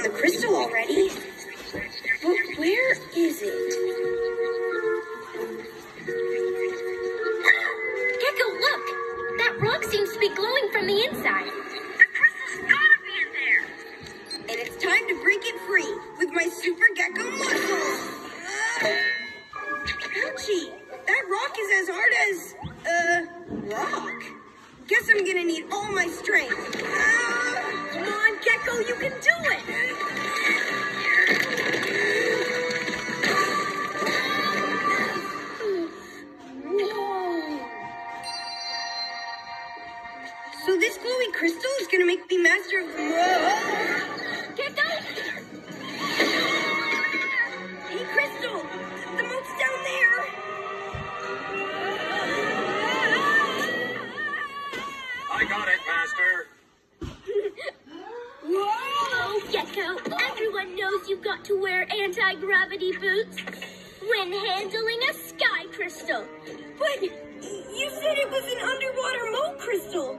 crystal already. But where is it? Gekko, look! That rock seems to be glowing from the inside. The crystal's gotta be in there. And it's time to break it free with my super Gekko muscles. Uh, ouchie! That rock is as hard as, uh, rock. Guess I'm gonna need all my strength. Uh, come on, Gekko, you can do it! So this glowing crystal is gonna make me master of the Whoa! Gekko! Hey, Crystal! The moat's down there! I got it, Master. Whoa! Oh, Gekko, everyone knows you've got to wear anti-gravity boots when handling a sky crystal. But you said it was an underwater moat crystal.